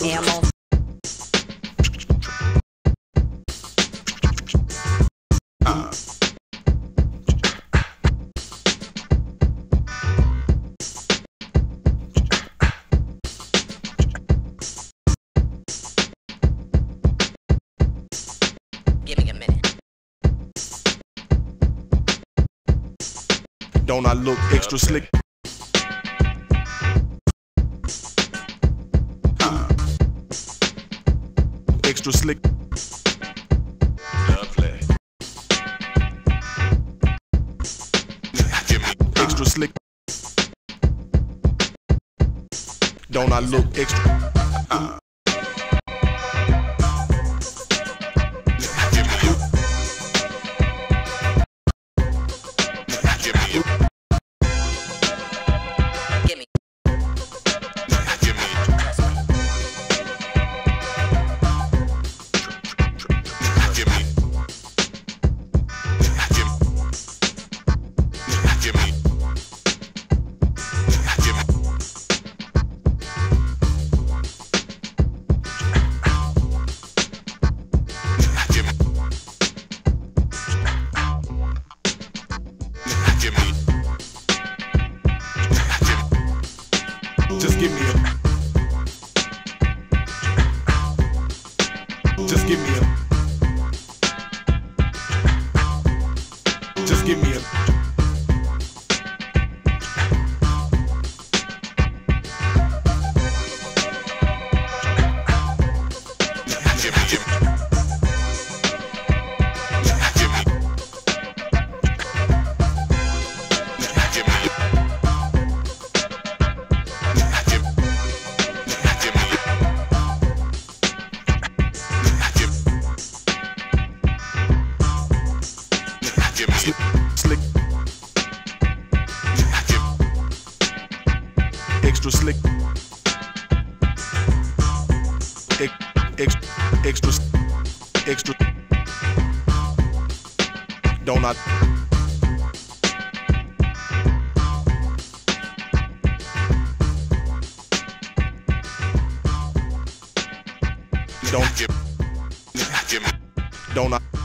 my ammo. Give me a minute. Don't I look extra slick? Extra slick. Lovely. Give me Extra slick. Don't I look extra? Ah. Just give me a. Just give me a. Give me. Slick. Extra slick. Ex, ex, extra, extra. Don't I? Don't Give. Give me. don't I?